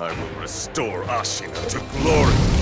I will restore Ashina to glory!